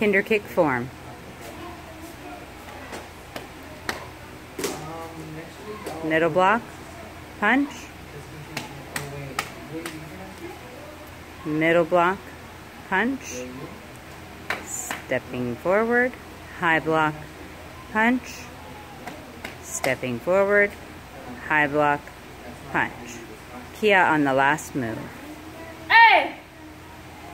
Kinderkick form. Middle block, punch. Middle block, punch. Stepping forward, high block, punch. Stepping forward, high block, punch. Kia on the last move.